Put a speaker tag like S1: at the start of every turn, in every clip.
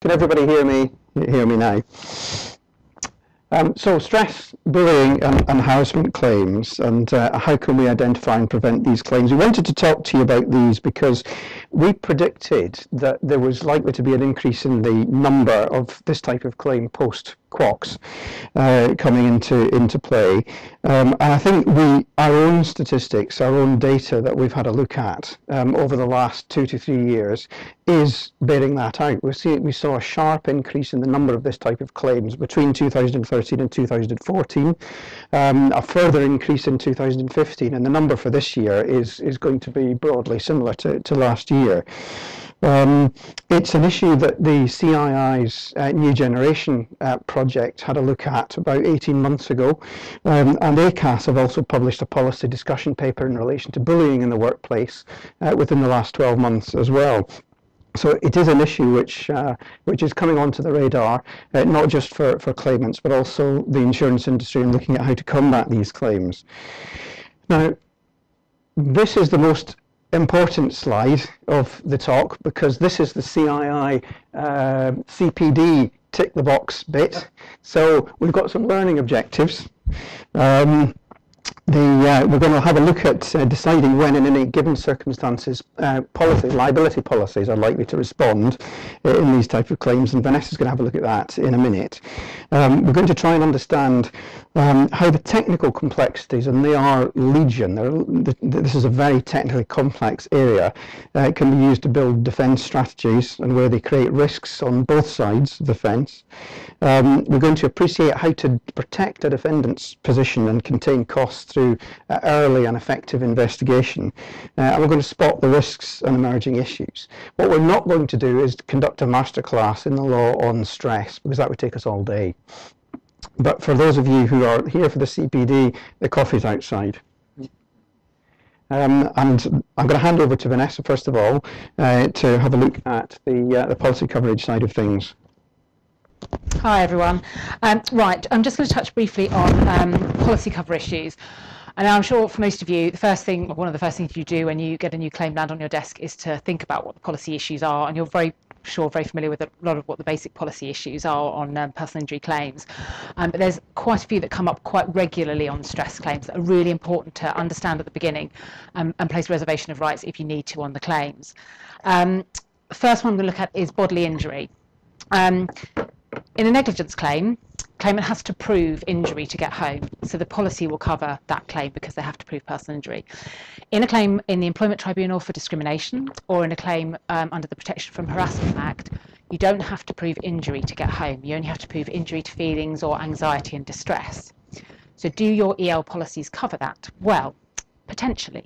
S1: Can everybody hear me? Hear me now? Um, so stress, bullying and, and, harassment claims and uh, how can we identify and prevent these claims. We wanted to talk to you about these because we predicted that there was likely to be an increase in the number of this type of claim post QOCS uh, coming into into play. Um, and I think we our own statistics, our own data that we've had a look at um, over the last two to three years is bearing that out. We see we saw a sharp increase in the number of this type of claims between 2013 and 2014, um, a further increase in 2015, and the number for this year is is going to be broadly similar to, to last year. Um, it's an issue that the CII's uh, New Generation uh, project had a look at about 18 months ago, um, and ACAS have also published a policy discussion paper in relation to bullying in the workplace uh, within the last 12 months as well. So it is an issue which uh, which is coming onto the radar, uh, not just for, for claimants, but also the insurance industry and looking at how to combat these claims. Now, this is the most important slide of the talk because this is the CII uh, CPD tick the box bit. So we've got some learning objectives. Um, the, uh, we're going to have a look at uh, deciding when in any given circumstances uh, policies, liability policies are likely to respond uh, in these type of claims and Vanessa's going to have a look at that in a minute. Um, we're going to try and understand um, how the technical complexities, and they are legion, this is a very technically complex area, uh, can be used to build defence strategies and where they create risks on both sides of the fence. Um, we're going to appreciate how to protect a defendant's position and contain costs through uh, early and effective investigation. Uh, and we're going to spot the risks and emerging issues. What we're not going to do is conduct a masterclass in the law on stress, because that would take us all day. But for those of you who are here for the CPD, the coffee's outside. Um, and I'm going to hand over to Vanessa first of all uh, to have a look at the, uh, the policy coverage side of things.
S2: Hi everyone. Um, right, I'm just going to touch briefly on um, policy cover issues. And I'm sure for most of you, the first thing, one of the first things you do when you get a new claim land on your desk is to think about what the policy issues are, and you're very sure very familiar with a lot of what the basic policy issues are on um, personal injury claims. Um, but there's quite a few that come up quite regularly on stress claims that are really important to understand at the beginning um, and place reservation of rights if you need to on the claims. Um, first one I'm going to look at is bodily injury. In a negligence claim, claimant has to prove injury to get home. So the policy will cover that claim because they have to prove personal injury. In a claim in the Employment Tribunal for discrimination or in a claim um, under the Protection from Harassment Act, you don't have to prove injury to get home. You only have to prove injury to feelings or anxiety and distress. So do your EL policies cover that? Well, potentially.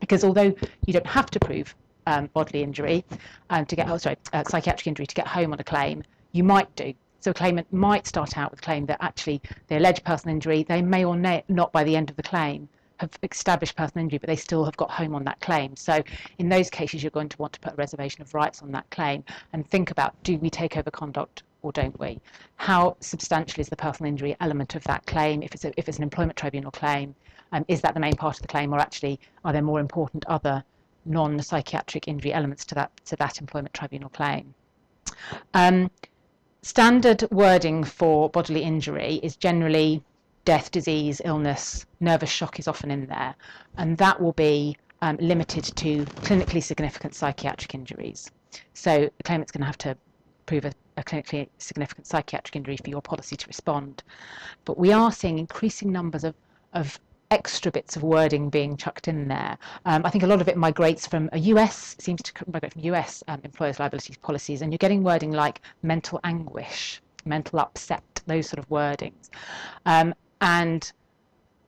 S2: Because although you don't have to prove um, bodily injury um, to get, oh, sorry, uh, psychiatric injury to get home on a claim, you might do. So a claimant might start out with a claim that actually they allege personal injury, they may or may not by the end of the claim have established personal injury, but they still have got home on that claim. So in those cases, you're going to want to put a reservation of rights on that claim and think about, do we take over conduct or don't we? How substantial is the personal injury element of that claim? If it's, a, if it's an employment tribunal claim, um, is that the main part of the claim or actually are there more important other non-psychiatric injury elements to that, to that employment tribunal claim? Um, standard wording for bodily injury is generally death, disease, illness, nervous shock is often in there, and that will be um, limited to clinically significant psychiatric injuries. So the claimant's going to have to prove a, a, clinically significant psychiatric injury for your policy to respond. But we are seeing increasing numbers of, of extra bits of wording being chucked in there. Um, I think a lot of it migrates from a US, seems to migrate from US um, employers' liability policies, and you're getting wording like mental anguish, mental upset, those sort of wordings. Um, and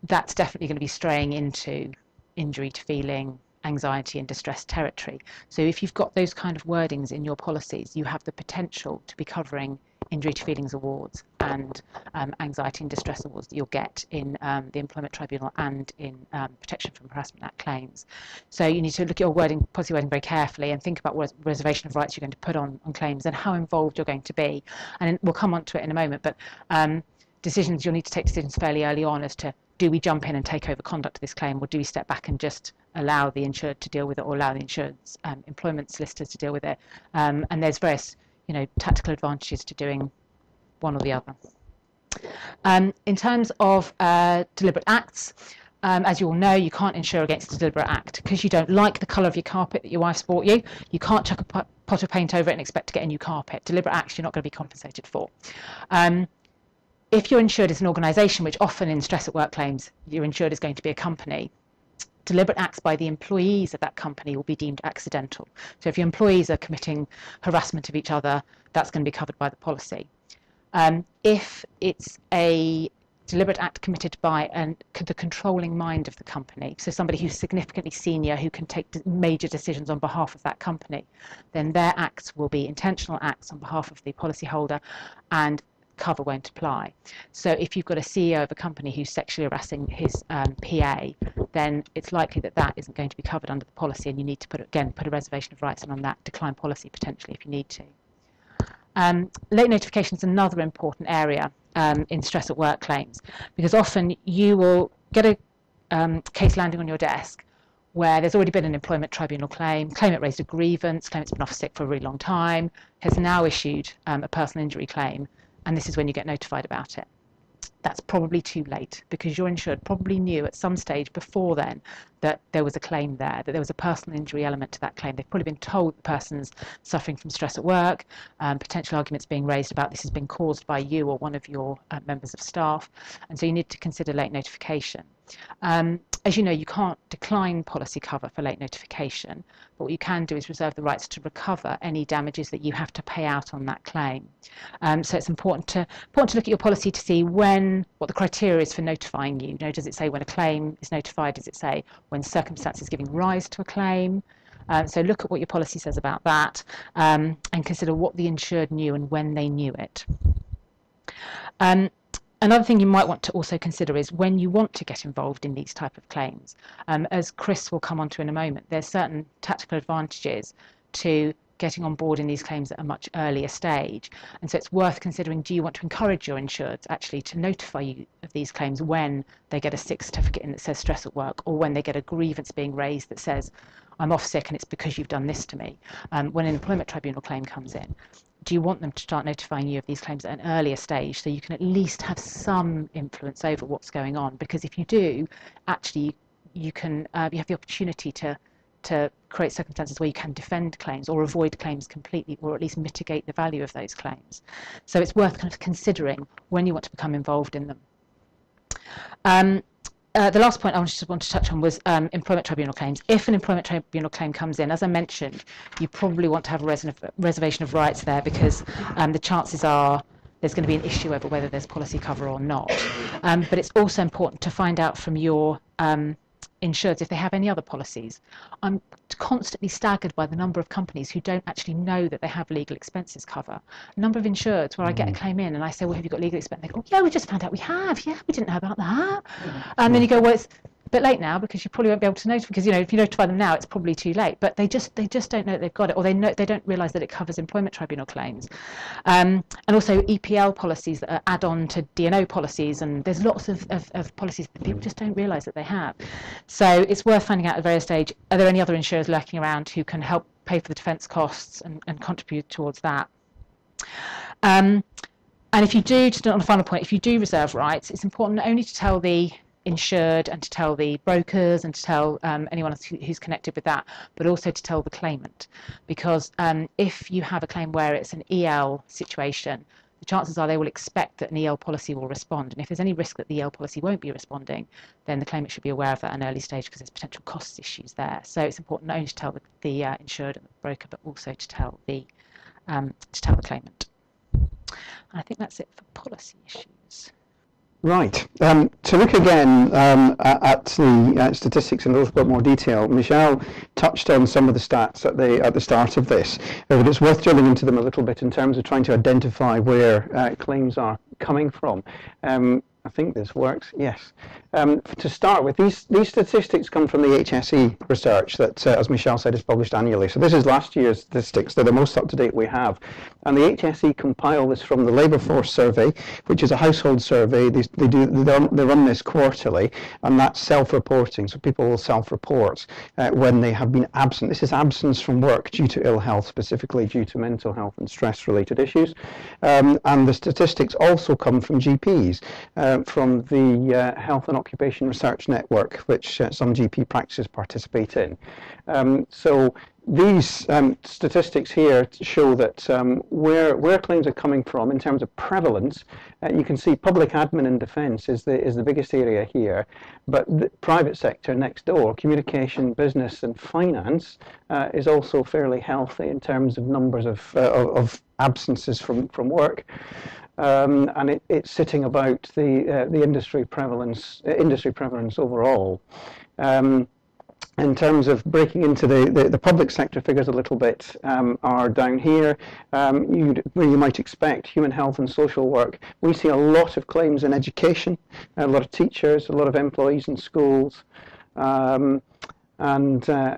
S2: that's definitely going to be straying into injury to feeling, anxiety and distress territory. So if you've got those kind of wordings in your policies, you have the potential to be covering injury to feelings awards and um, anxiety and distress awards that you'll get in um, the Employment Tribunal and in um, Protection from Harassment Act claims. So you need to look at your wording, policy wording very carefully and think about what reservation of rights you're going to put on, on claims and how involved you're going to be. And we'll come on to it in a moment, but um, decisions, you'll need to take decisions fairly early on as to do we jump in and take over conduct of this claim, or do we step back and just allow the insured to deal with it, or allow the insurance um, employment solicitors to deal with it? Um, and there's various, you know, tactical advantages to doing one or the other. Um, in terms of uh, deliberate acts, um, as you all know, you can't insure against a deliberate act because you don't like the colour of your carpet that your wife's bought you. You can't chuck a pot of paint over it and expect to get a new carpet. Deliberate acts you're not going to be compensated for. Um, if you're insured as an organisation, which often in stress at work claims, you're insured is going to be a company, deliberate acts by the employees of that company will be deemed accidental. So if your employees are committing harassment of each other, that's going to be covered by the policy. Um, if it's a deliberate act committed by an, the controlling mind of the company, so somebody who's significantly senior who can take major decisions on behalf of that company, then their acts will be intentional acts on behalf of the policyholder and cover won't apply. So if you've got a CEO of a company who's sexually harassing his um, PA, then it's likely that that isn't going to be covered under the policy and you need to put again put a reservation of rights in on that decline policy potentially if you need to. Um, late notification is another important area um, in stress at work claims because often you will get a um, case landing on your desk where there's already been an employment tribunal claim, claimant raised a grievance, claimant's been off sick for a really long time, has now issued um, a personal injury claim, and this is when you get notified about it that's probably too late because your insured probably knew at some stage before then that there was a claim there, that there was a personal injury element to that claim. They've probably been told the person's suffering from stress at work, um, potential arguments being raised about this has been caused by you or one of your uh, members of staff, and so you need to consider late notification. Um, as you know, you can't decline policy cover for late notification, but what you can do is reserve the rights to recover any damages that you have to pay out on that claim. Um, so it's important to important to look at your policy to see when what the criteria is for notifying you. you know, does it say when a claim is notified? Does it say when circumstances giving rise to a claim? Um, so look at what your policy says about that um, and consider what the insured knew and when they knew it. Um, Another thing you might want to also consider is when you want to get involved in these type of claims. Um, as Chris will come on to in a moment, there's certain tactical advantages to getting on board in these claims at a much earlier stage. And so it's worth considering, do you want to encourage your insureds actually to notify you of these claims when they get a sick certificate in that says stress at work or when they get a grievance being raised that says, I'm off sick and it's because you've done this to me. Um, when an employment tribunal claim comes in, do you want them to start notifying you of these claims at an earlier stage so you can at least have some influence over what's going on? Because if you do, actually, you can uh, you have the opportunity to to create circumstances where you can defend claims or avoid claims completely, or at least mitigate the value of those claims. So it's worth kind of considering when you want to become involved in them. Um, uh, the last point I just want to touch on was um, employment tribunal claims. If an employment tribunal claim comes in, as I mentioned, you probably want to have a res reservation of rights there because um, the chances are there's going to be an issue over whether there's policy cover or not. Um, but it's also important to find out from your um, insureds if they have any other policies. I'm constantly staggered by the number of companies who don't actually know that they have legal expenses cover. A number of insureds where I get a mm. claim in and I say, well, have you got legal expenses? They go, yeah, we just found out we have. Yeah, we didn't know about that. And then you go, well, it's bit late now because you probably won't be able to notice because you know if you notify them now it's probably too late. But they just they just don't know they've got it or they know they don't realize that it covers employment tribunal claims. Um, and also EPL policies that are add on to D&O policies and there's lots of, of, of, policies that people just don't realize that they have. So it's worth finding out at a various stage are there any other insurers lurking around who can help pay for the defence costs and, and contribute towards that? Um, and if you do, just on a final point, if you do reserve rights, it's important only to tell the insured and to tell the brokers and to tell um, anyone who's connected with that, but also to tell the claimant. Because um, if you have a claim where it's an EL situation, the chances are they will expect that an EL policy will respond. And if there's any risk that the EL policy won't be responding, then the claimant should be aware of that at an early stage because there's potential cost issues there. So it's important not only to tell the, the uh, insured and the broker, but also to tell the um, to tell the claimant. And I think that's it for policy issues.
S1: Right. Um, to look again um, at, the uh, statistics in a little bit more detail, Michelle touched on some of the stats at the at the start of this, uh, but it's worth drilling into them a little bit in terms of trying to identify where uh, claims are coming from. Um, I think this works. Yes. Um, to start with, these these statistics come from the HSE research that, uh, as Michelle said, is published annually. So this is last year's statistics. They're the most up to date we have, and the HSE compile this from the labour force survey, which is a household survey. They, they do they run, they run this quarterly, and that's self-reporting. So people will self-report uh, when they have been absent. This is absence from work due to ill health, specifically due to mental health and stress-related issues. Um, and the statistics also come from GPs. Uh, uh, from the uh, Health and Occupation Research Network, which uh, some GP practices participate in. Um, so these um, statistics here show that um, where where claims are coming from in terms of prevalence, uh, you can see public admin and defence is the is the biggest area here, but the private sector next door, communication, business, and finance uh, is also fairly healthy in terms of numbers of uh, of absences from from work um, and it, it's sitting about the uh, the industry prevalence uh, industry prevalence overall. Um, in terms of breaking into the, the, the, public sector figures a little bit um, are down here. Um, where you might expect human health and social work. We see a lot of claims in education a lot of teachers a lot of employees in schools um, and uh,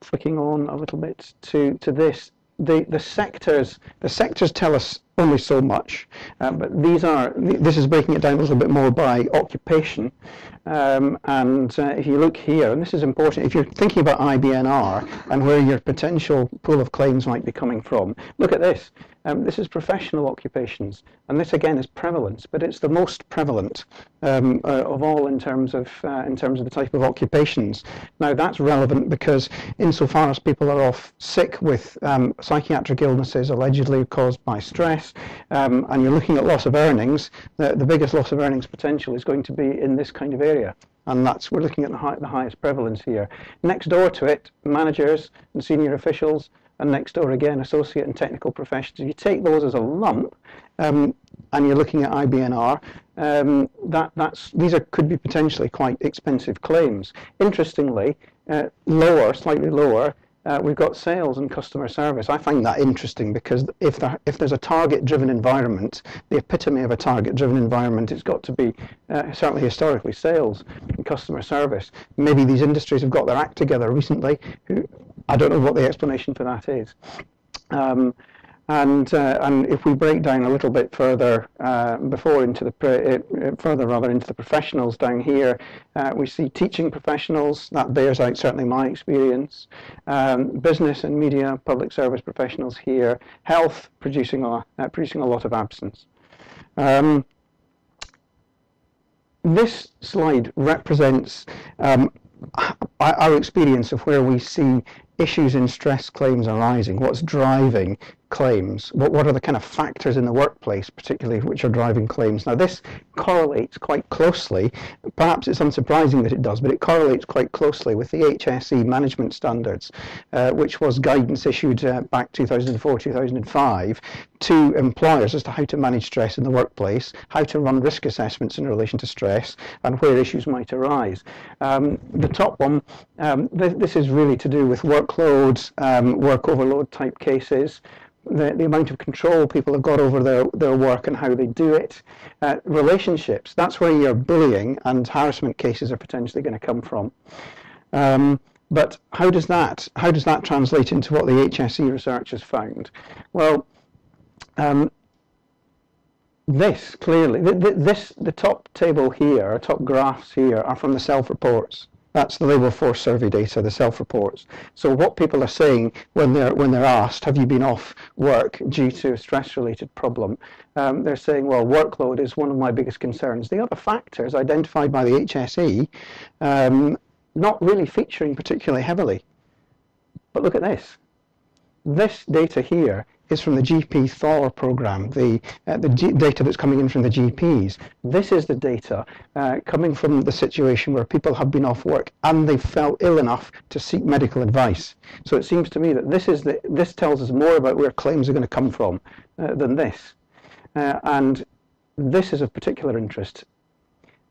S1: flicking on a little bit to to this the the sectors the sectors tell us only so much, uh, but these are this is breaking it down a little bit more by occupation. Um, and uh, if you look here, and this is important, if you're thinking about IBNR and where your potential pool of claims might be coming from, look at this. Um, this is professional occupations, and this again is prevalence, but it's the most prevalent um, uh, of all in terms of uh, in terms of the type of occupations. Now that's relevant because insofar as people are off sick with um, psychiatric illnesses allegedly caused by stress, um, and you're looking at loss of earnings, the, the biggest loss of earnings potential is going to be in this kind of area and that's we're looking at the, high, the, highest prevalence here. Next door to it, managers and senior officials and next door again, associate and technical professions. If you take those as a lump, um, and you're looking at IBNR, um, that that's these are could be potentially quite expensive claims. Interestingly, uh, lower, slightly lower, uh, we've got sales and customer service. I find that interesting because if there, if there's a target-driven environment, the epitome of a target-driven environment, it's got to be uh, certainly historically sales and customer service. Maybe these industries have got their act together recently. I don't know what the explanation for that is. Um, and, uh, and if we break down a little bit further uh, before into the uh, further rather into the professionals down here, uh, we see teaching professionals. That bears out certainly my experience. Um, business and media, public service professionals here. Health producing a uh, producing a lot of absence. Um, this slide represents um, our experience of where we see issues in stress claims arising, what's driving claims, what, what are the kind of factors in the workplace, particularly which are driving claims. Now this correlates quite closely, perhaps it's unsurprising that it does, but it correlates quite closely with the HSE management standards, uh, which was guidance issued uh, back 2004-2005 to employers as to how to manage stress in the workplace, how to run risk assessments in relation to stress, and where issues might arise. Um, the top one, um, th this is really to do with workloads, um, work overload type cases, the, the amount of control people have got over their, their work and how they do it. Uh, relationships, that's where your bullying and harassment cases are potentially going to come from. Um, but how does that how does that translate into what the HSE research has found? Well, um, this clearly, this the top table here, top graphs here, are from the self-reports. That's the labour force survey data, the self-reports. So what people are saying when they're when they're asked, have you been off work due to a stress-related problem? Um, they're saying, well, workload is one of my biggest concerns. The other factors identified by the HSE, um, not really featuring particularly heavily. But look at this. This data here is from the GP THOR program, the, uh, the G data that's coming in from the GPs. This is the data uh, coming from the situation where people have been off work and they felt ill enough to seek medical advice. So it seems to me that this, is the, this tells us more about where claims are going to come from uh, than this. Uh, and this is of particular interest.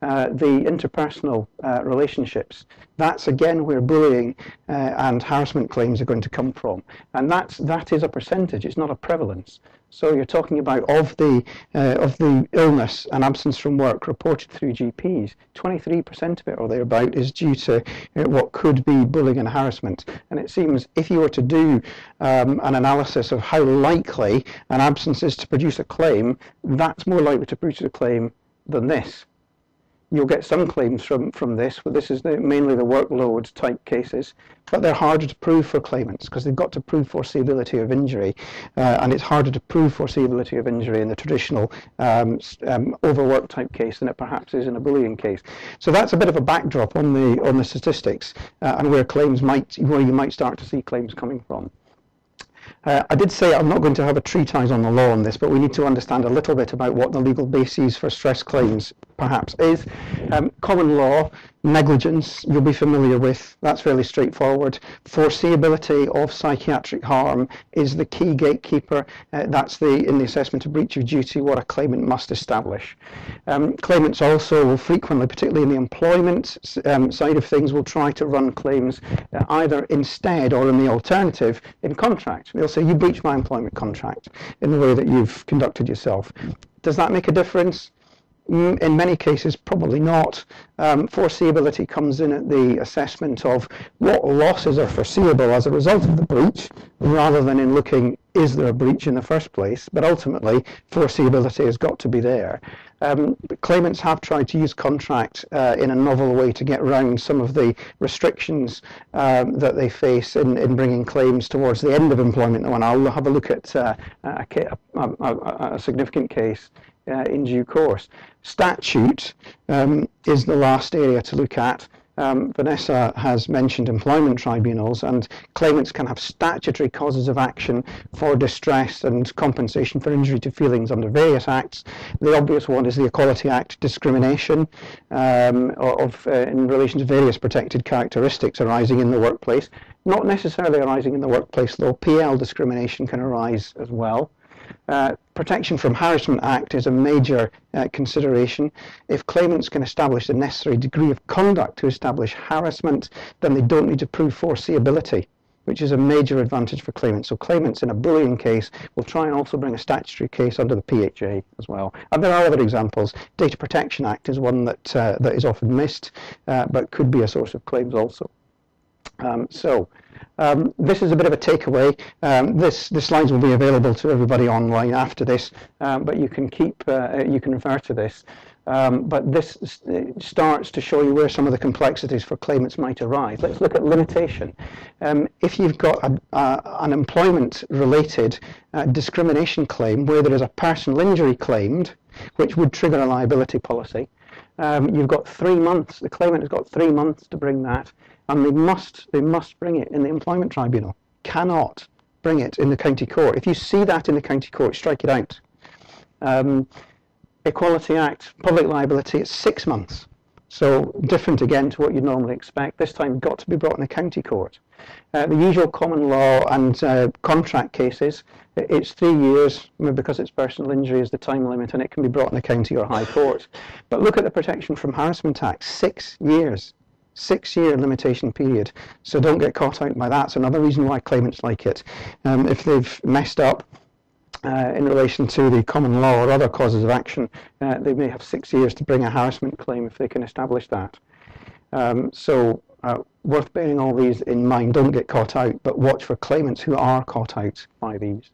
S1: Uh, the interpersonal uh, relationships. That's again where bullying uh, and harassment claims are going to come from, and that's that is a percentage. It's not a prevalence. So you're talking about of the uh, of the illness and absence from work reported through GPs, 23% of it or thereabout is due to uh, what could be bullying and harassment. And it seems if you were to do um, an analysis of how likely an absence is to produce a claim, that's more likely to produce a claim than this you'll get some claims from, from this, but this is the, mainly the workload type cases, but they're harder to prove for claimants because they've got to prove foreseeability of injury, uh, and it's harder to prove foreseeability of injury in the traditional um, um, overwork type case than it perhaps is in a bullying case. So that's a bit of a backdrop on the on the statistics uh, and where claims might where you might start to see claims coming from. Uh, I did say I'm not going to have a treatise on the law on this, but we need to understand a little bit about what the legal basis for stress claims perhaps is. Um, common law, negligence, you'll be familiar with, that's fairly straightforward. Foreseeability of psychiatric harm is the key gatekeeper. Uh, that's the in the assessment of breach of duty what a claimant must establish. Um, claimants also will frequently, particularly in the employment um, side of things, will try to run claims uh, either instead or in the alternative in contract. They'll say, you breached my employment contract in the way that you've conducted yourself. Does that make a difference? In many cases, probably not. Um, foreseeability comes in at the assessment of what losses are foreseeable as a result of the breach, rather than in looking, is there a breach in the first place? But ultimately, foreseeability has got to be there. Um, claimants have tried to use contract uh, in a novel way to get around some of the restrictions um, that they face in, in bringing claims towards the end of employment. And I'll have a look at uh, a, a, a, a significant case uh, in due course. Statute um, is the last area to look at. Um, Vanessa has mentioned employment tribunals and claimants can have statutory causes of action for distress and compensation for injury to feelings under various acts. The obvious one is the Equality Act discrimination um, of, uh, in relation to various protected characteristics arising in the workplace. Not necessarily arising in the workplace though, PL discrimination can arise as well. Uh, Protection from Harassment Act is a major uh, consideration. If claimants can establish the necessary degree of conduct to establish harassment, then they don't need to prove foreseeability which is a major advantage for claimants. So claimants in a bullying case will try and also bring a statutory case under the PHA as well. And there are other examples. Data Protection Act is one that uh, that is often missed, uh, but could be a source of claims also. Um, so um, this is a bit of a takeaway. Um, this the slides will be available to everybody online after this, um, but you can keep uh, you can refer to this. Um, but this starts to show you where some of the complexities for claimants might arise. Let's look at limitation. Um, if you've got a, uh, an employment-related uh, discrimination claim where there is a personal injury claimed, which would trigger a liability policy, you've got three months. The claimant has got three months to bring that and they must they must bring it in the employment tribunal. Cannot bring it in the county court. If you see that in the county court, strike it out. Um, Equality Act, public liability, it's six months. So different again to what you'd normally expect. This time got to be brought in the county court. Uh, the usual common law and uh, contract cases, it's three years because it's personal injury is the time limit and it can be brought in the county or high court. But look at the Protection from Harassment Act, six years six year limitation period. So don't get caught out by that. It's another reason why claimants like it. Um, if they've messed up uh, in relation to the common law or other causes of action, uh, they may have six years to bring a harassment claim if they can establish that. Um, so uh, worth bearing all these in mind. Don't get caught out, but watch for claimants who are caught out by these.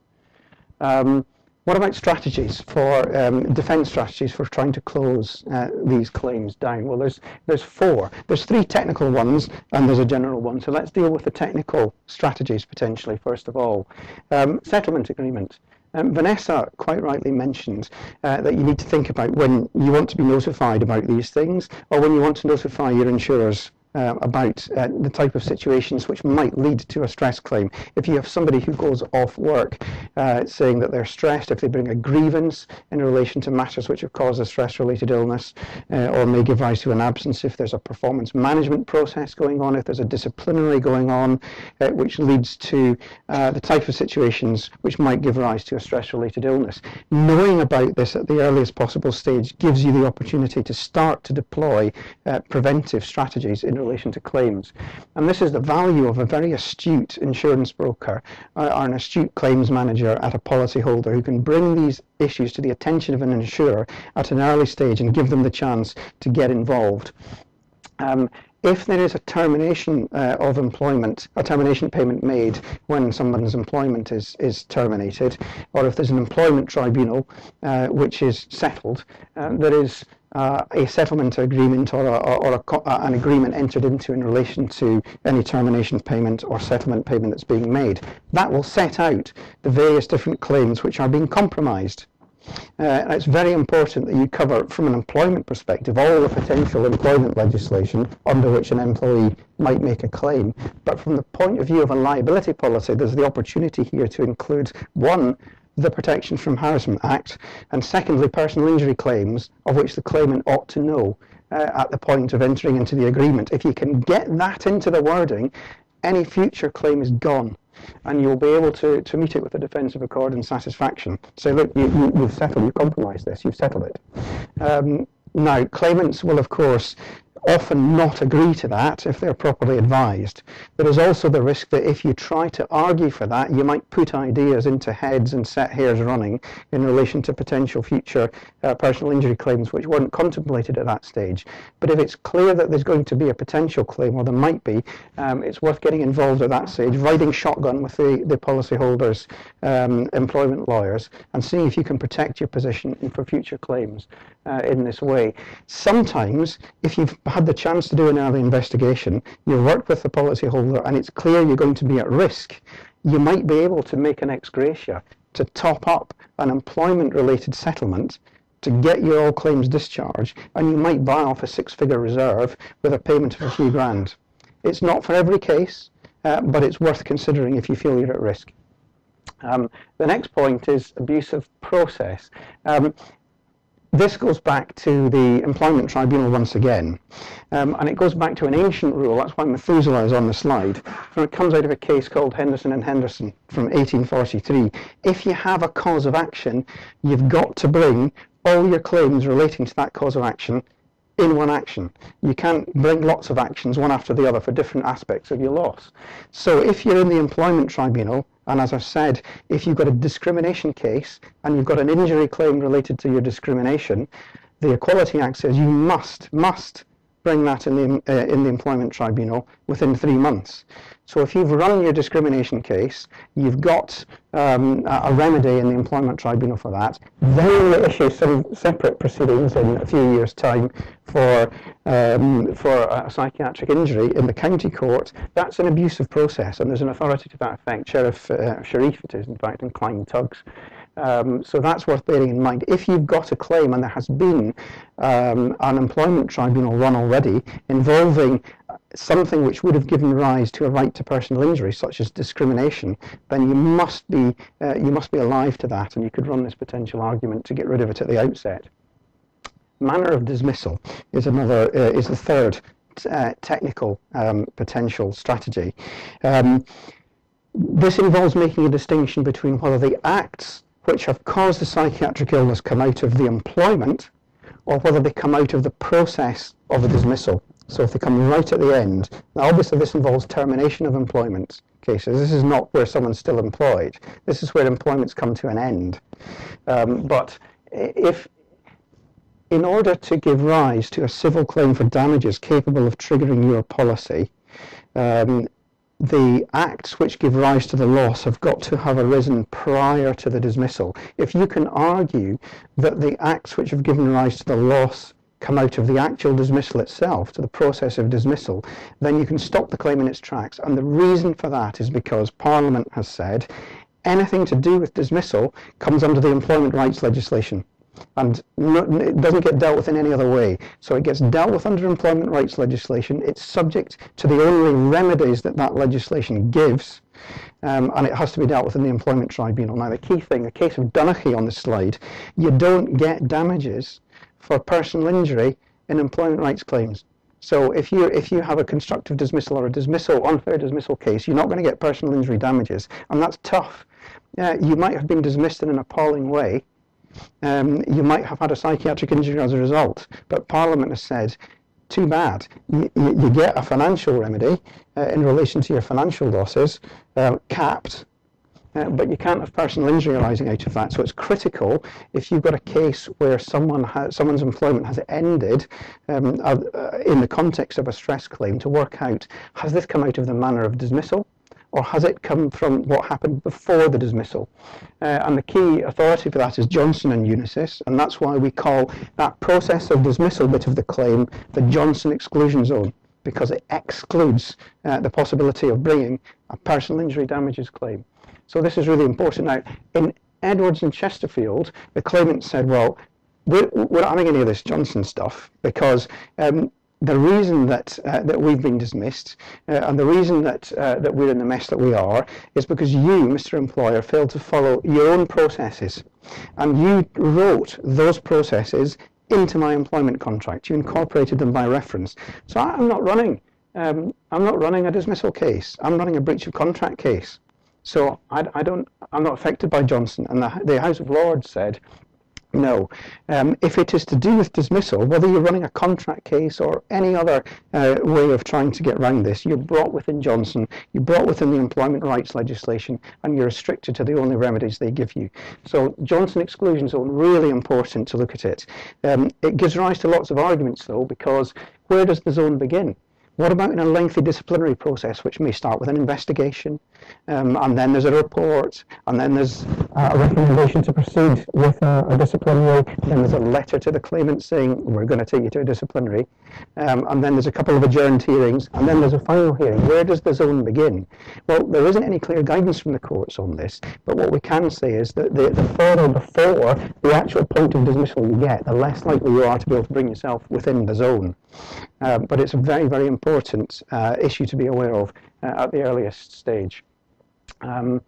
S1: Um, what about strategies for um, defence strategies for trying to close uh, these claims down? Well, there's there's four. There's three technical ones and there's a general one. So let's deal with the technical strategies potentially first of all. Um, settlement agreement. Um, Vanessa quite rightly mentioned uh, that you need to think about when you want to be notified about these things or when you want to notify your insurers uh, about uh, the type of situations which might lead to a stress claim. If you have somebody who goes off work uh, saying that they're stressed, if they bring a grievance in relation to matters which have caused a stress-related illness, uh, or may give rise to an absence, if there's a performance management process going on, if there's a disciplinary going on, uh, which leads to uh, the type of situations which might give rise to a stress-related illness. Knowing about this at the earliest possible stage gives you the opportunity to start to deploy preventive strategies in relation to claims. And this is the value of a very astute insurance broker uh, or an astute claims manager at a policyholder who can bring these issues to the attention of an insurer at an early stage and give them the chance to get involved. Um, if there is a termination uh, of employment, a termination payment made when someone's employment is, is terminated, or if there's an employment tribunal uh, which is settled, uh, there is uh, a settlement agreement or, a, or a, uh, an agreement entered into in relation to any termination payment or settlement payment that's being made. That will set out the various different claims which are being compromised. Uh, it's very important that you cover, from an employment perspective, all the potential employment legislation under which an employee might make a claim. But from the point of view of a liability policy, there's the opportunity here to include, one, the Protection from Harassment Act, and secondly, personal injury claims, of which the claimant ought to know uh, at the point of entering into the agreement. If you can get that into the wording, any future claim is gone and you'll be able to, to meet it with a defence of accord and satisfaction. Say, look, you, you, have settled, you've compromised this, you've settled it. Um, now, claimants will, of course, often not agree to that if they're properly advised. There is also the risk that if you try to argue for that, you might put ideas into heads and set hares running in relation to potential future uh, personal injury claims which weren't contemplated at that stage. But if it's clear that there's going to be a potential claim, or there might be, um, it's worth getting involved at that stage, riding shotgun with the, the policyholders, um, employment lawyers, and seeing if you can protect your position for future claims uh, in this way. Sometimes, if you've had the chance to do an early investigation, you've worked with the policyholder and it's clear you're going to be at risk, you might be able to make an ex gratia to top up an employment related settlement to get your all claims discharged and you might buy off a six figure reserve with a payment of a few grand. It's not for every case, uh, but it's worth considering if you feel you're at risk. Um, the next point is abuse of process. Um, this goes back to the employment tribunal once again, um, and it goes back to an ancient rule. That's why Methuselah is on the slide. And it comes out of a case called Henderson and Henderson from 1843. If you have a cause of action, you've got to bring all your claims relating to that cause of action in one action. You can't bring lots of actions one after the other for different aspects of your loss. So if you're in the employment tribunal, and as I've said, if you've got a discrimination case and you've got an injury claim related to your discrimination, the Equality Act says you must, must bring that in the, uh, in the employment tribunal within three months. So if you've run your discrimination case, you've got um, a remedy in the employment tribunal for that, then you issue some separate proceedings in a few years' time for, um, for a psychiatric injury in the county court. That's an abuse of process, and there's an authority to that effect. Sheriff uh, Sharif, it is, in fact, in Klyne Tugs. Um, so that's worth bearing in mind. If you've got a claim and there has been um, an employment tribunal run already involving something which would have given rise to a right to personal injury, such as discrimination, then you must be uh, you must be alive to that, and you could run this potential argument to get rid of it at the outset. Manner of dismissal is another uh, is the third uh, technical um, potential strategy. Um, this involves making a distinction between whether the acts which have caused the psychiatric illness come out of the employment or whether they come out of the process of a dismissal. So if they come right at the end, now obviously this involves termination of employment cases. This is not where someone's still employed. This is where employment's come to an end. Um, but if, in order to give rise to a civil claim for damages capable of triggering your policy, um, the acts which give rise to the loss have got to have arisen prior to the dismissal. If you can argue that the acts which have given rise to the loss come out of the actual dismissal itself, to the process of dismissal, then you can stop the claim in its tracks. And the reason for that is because Parliament has said anything to do with dismissal comes under the employment rights legislation. And no, it doesn't get dealt with in any other way. So it gets dealt with under employment rights legislation. It's subject to the only remedies that that legislation gives, um, and it has to be dealt with in the employment tribunal. Now, the key thing, the case of Dunnachie on the slide, you don't get damages for personal injury in employment rights claims. So if you if you have a constructive dismissal or a dismissal unfair dismissal case, you're not going to get personal injury damages, and that's tough. Uh, you might have been dismissed in an appalling way. Um, you might have had a psychiatric injury as a result, but Parliament has said, too bad. You, you get a financial remedy uh, in relation to your financial losses, uh, capped, uh, but you can't have personal injury arising out of that. So it's critical if you've got a case where someone someone's employment has ended um, uh, in the context of a stress claim to work out has this come out of the manner of dismissal or has it come from what happened before the dismissal? Uh, and the key authority for that is Johnson and Unisys, and that's why we call that process of dismissal bit of the claim the Johnson exclusion zone, because it excludes uh, the possibility of bringing a personal injury damages claim. So this is really important. Now, in Edwards and Chesterfield, the claimant said, well, we're, we're not having any of this Johnson stuff because um, the reason that uh, that we've been dismissed uh, and the reason that uh, that we're in the mess that we are is because you, Mr. Employer, failed to follow your own processes, and you wrote those processes into my employment contract. You incorporated them by reference. So I'm not running. Um, I'm not running a dismissal case. I'm running a breach of contract case. So I, I don't, I'm not affected by Johnson. And the, the House of Lords said, no. Um, if it is to do with dismissal, whether you're running a contract case or any other uh, way of trying to get around this, you're brought within Johnson, you're brought within the employment rights legislation, and you're restricted to the only remedies they give you. So Johnson exclusion zone, really important to look at it. Um, it gives rise to lots of arguments though, because where does the zone begin? What about in a lengthy disciplinary process, which may start with an investigation, um, and then there's a report, and then there's a recommendation to proceed with a, a, disciplinary, then there's a letter to the claimant saying, we're going to take you to a disciplinary, um, and then there's a couple of adjourned hearings, and then there's a final hearing. Where does the zone begin? Well, there isn't any clear guidance from the courts on this, but what we can say is that the, the further before the actual point of dismissal you get, the less likely you are to be able to bring yourself within the zone. Um, but it's very, very important uh, issue to be aware of uh, at the earliest stage. Um,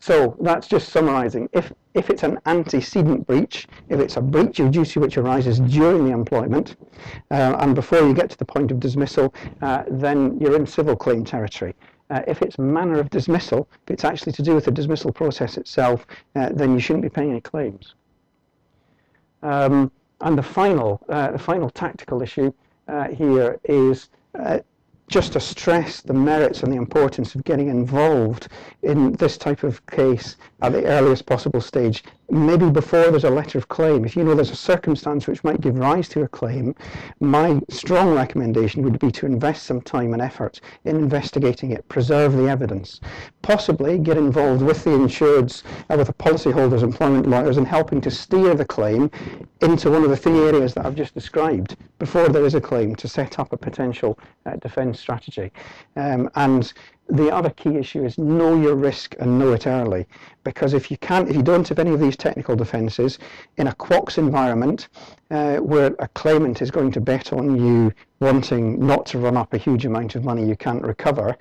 S1: so that's just summarising. If, if it's an antecedent breach, if it's a breach of duty which arises during the employment, uh, and before you get to the point of dismissal, uh, then you're in civil claim territory. Uh, if it's manner of dismissal, if it's actually to do with the dismissal process itself, uh, then you shouldn't be paying any claims. Um, and the final, the final tactical issue here is uh, just to stress the merits and the importance of getting involved in this type of case at the earliest possible stage, maybe before there's a letter of claim. If you know there's a circumstance which might give rise to a claim, my strong recommendation would be to invest some time and effort in investigating it, preserve the evidence, possibly get involved with the insureds, uh, with the policyholders, employment lawyers, and helping to steer the claim into one of the three areas that I've just described before there is a claim to set up a potential uh, defence strategy. Um, and the other key issue is know your risk and know it early. Because if you can't, if you don't have any of these technical defences in a QOCS environment uh, where a claimant is going to bet on you wanting not to run up a huge amount of money you can't recover,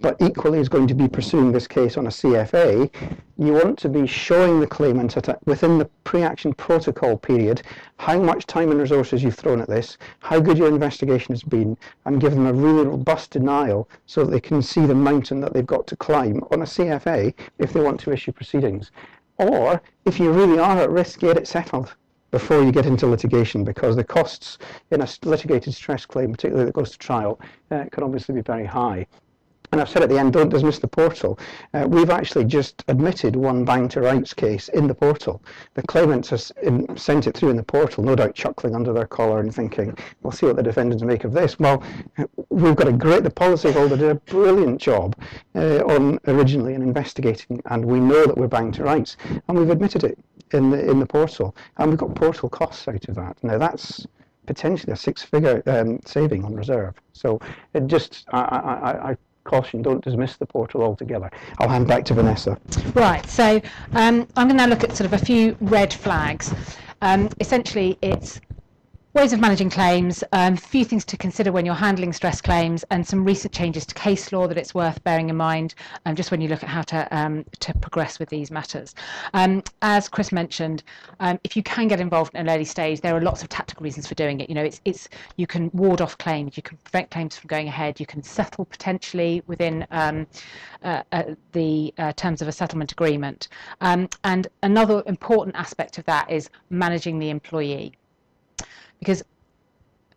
S1: but equally is going to be pursuing this case on a CFA, you want to be showing the claimant a, within the pre-action protocol period how much time and resources you've thrown at this, how good your investigation has been, and give them a really robust denial so that they can see the mountain that they've got to climb on a CFA if they want to issue proceedings. Or, if you really are at risk, get it settled before you get into litigation because the costs in a litigated stress claim, particularly that goes to trial, uh, can obviously be very high. And I've said at the end, don't dismiss the portal. Uh, we've actually just admitted one bang to rights case in the portal. The claimants has sent it through in the portal, no doubt chuckling under their collar and thinking, we'll see what the defendants make of this. Well, we've got a great, the policyholder did a brilliant job uh, on originally in investigating, and we know that we're bang to rights, and we've admitted it in the, in the portal, and we've got portal costs out of that. Now that's potentially a six-figure um, saving on reserve. So it just, I, I, I caution, don't dismiss the portal altogether. I'll hand back to Vanessa.
S2: Right, so um, I'm going to look at sort of a few red flags. Um, essentially, it's ways of managing claims, a um, few things to consider when you're handling stress claims, and some recent changes to case law that it's worth bearing in mind um, just when you look at how to um, to progress with these matters. Um, as Chris mentioned, um, if you can get involved in an early stage, there are lots of tactical reasons for doing it. You know, it's it's you can ward off claims, you can prevent claims from going ahead, you can settle potentially within um, uh, uh, the uh, terms of a settlement agreement, and another important aspect of that is managing the employee because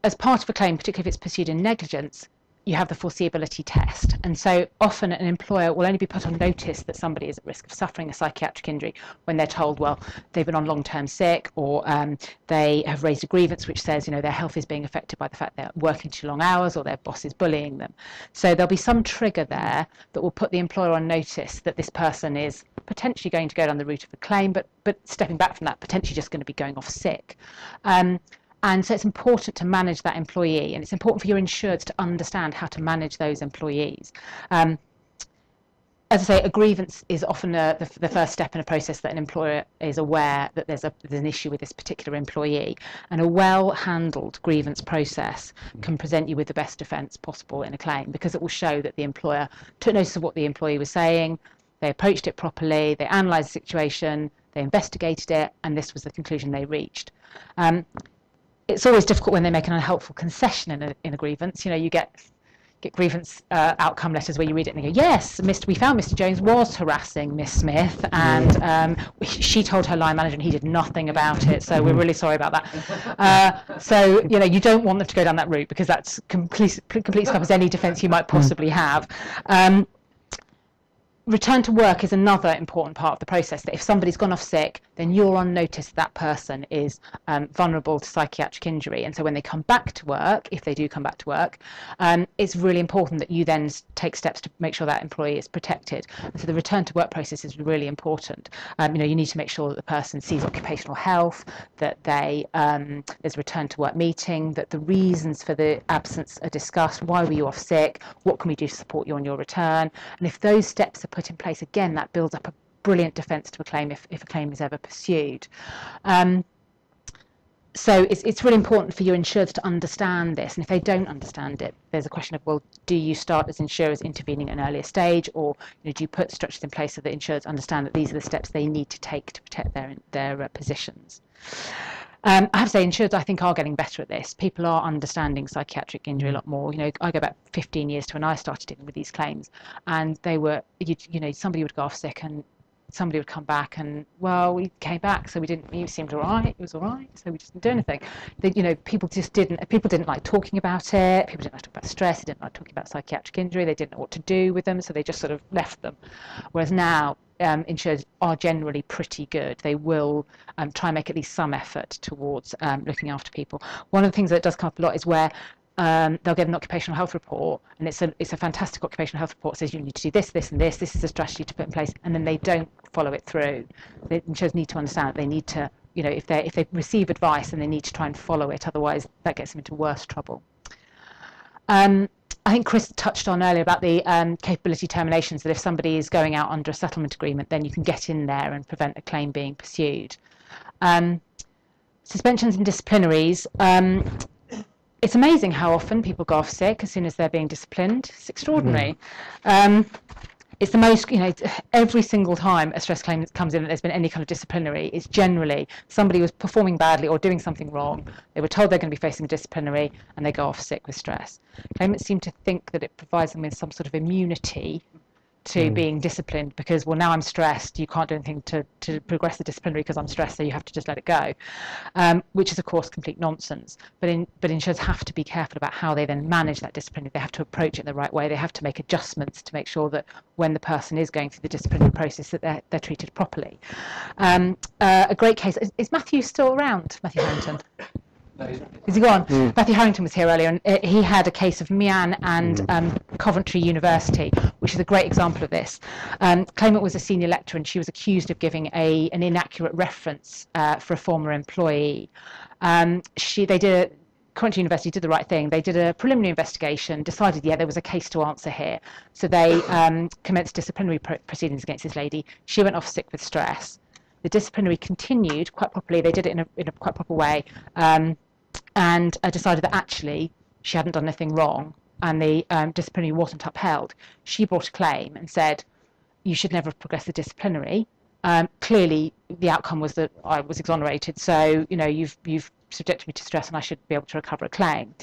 S2: as part of a claim, particularly if it's pursued in negligence, you have the foreseeability test. And so often an employer will only be put on notice that somebody is at risk of suffering a psychiatric injury when they're told, well, they've been on long term sick or um, they have raised a grievance which says, you know, their health is being affected by the fact they're working too long hours or their boss is bullying them. So there'll be some trigger there that will put the employer on notice that this person is potentially going to go down the route of a claim, but, but stepping back from that, potentially just going to be going off sick. Um, and so it's important to manage that employee, and it's important for your insureds to understand how to manage those employees. Um, as I say, a grievance is often a, the, the, first step in a process that an employer is aware that there's, a, there's an issue with this particular employee. And a well handled grievance process can present you with the best defence possible in a claim because it will show that the employer took notice of what the employee was saying, they approached it properly, they analysed the situation, they investigated it, and this was the conclusion they reached. Um, it's always difficult when they make an unhelpful concession in a, in a grievance. You know, you get get grievance uh, outcome letters where you read it and you go, yes, Mr. we found Mr. Jones was harassing Miss Smith, and um, she told her line manager and he did nothing about it. So we're really sorry about that. Uh, so you know, you don't want them to go down that route because that's complete complete as any defence you might possibly have. Um, return to work is another important part of the process that if somebody's gone off sick then you're on notice that, person is um, vulnerable to psychiatric injury. And so when they come back to work if they do come back to work um, it's really important that you then take steps to make sure that employee is protected. And so the return to work process is really important. Um, you know you need to make sure that the person sees occupational health that they um, there's a return to work meeting that the reasons for the absence are discussed. Why were you off sick? What can we do to support you on your return? And if those steps are put in place, again, that builds up a brilliant defence to a claim if, if a claim is ever pursued. Um, so it's, it's really important for your insurers to understand this. And if they don't understand it, there's a question of, well, do you start as insurers intervening at an earlier stage or you know, do you put structures in place so that insurers understand that these are the steps they need to take to protect their, their uh, positions? Um, I have to say, insureds, I think, are getting better at this. People are understanding psychiatric injury a lot more. You know, I go back 15 years to when I started dealing with these claims, and they were, you, you know, somebody would go off sick and somebody would come back and well we came back so we didn't it seemed all right it was all right so we just didn't do anything they, you know people just didn't people didn't like talking about it people didn't like talking about stress they didn't like talking about psychiatric injury they didn't know what to do with them so they just sort of left them whereas now um, insurers are generally pretty good. They will um, try and make at least some effort towards um, looking after people. One of the things that does come up a lot is where um, they'll get an occupational health report, and it's a it's a fantastic occupational health report. It says you need to do this, this, and this. This is a strategy to put in place, and then they don't follow it through. The insurers need to understand that they need to, you know, if they if they receive advice, and they need to try and follow it. Otherwise, that gets them into worse trouble. Um, I think Chris touched on earlier about the um, capability terminations that if somebody is going out under a settlement agreement, then you can get in there and prevent a claim being pursued. Um, suspensions and disciplinaries. Um, it's amazing how often people go off sick as soon as they're being disciplined. It's extraordinary. Mm it's the most, you know, every single time a stress claim comes in that there's been any kind of disciplinary, it's generally somebody was performing badly or doing something wrong. They were told they're going to be facing a disciplinary and they go off sick with stress. Claimants seem to think that it provides them with some sort of immunity to mm. being disciplined because well now I'm stressed you can't do anything to, to progress the disciplinary because I'm stressed so you have to just let it go um, which is of course complete nonsense. But in but insurers have to be careful about how they then manage that disciplinary they have to approach it in the right way. They have to make adjustments to make sure that when the person is going through the disciplinary process that they're, they're treated properly. Um, uh, a great case is, is Matthew still around Matthew Harrington is he gone? Mm. Matthew Harrington was here earlier, and uh, he had a case of Mean and mm. um, Coventry University, which is a great example of this. Um, claimant was a senior lecturer, and she was accused of giving a an inaccurate reference uh, for a former employee. Um, she they did. Coventry University did the right thing. They did a preliminary investigation, decided, yeah, there was a case to answer here. So they um, commenced disciplinary proceedings against this lady. She went off sick with stress The disciplinary continued quite properly. They did it in a, in a quite proper way, um, and uh, decided that actually she hadn't done anything wrong, and the um, disciplinary wasn't upheld. She brought a claim and said, "You should never have progressed the disciplinary." Um, clearly, the outcome was that I was exonerated. So you know, you've you've subjected me to stress, and I should be able to recover a claim.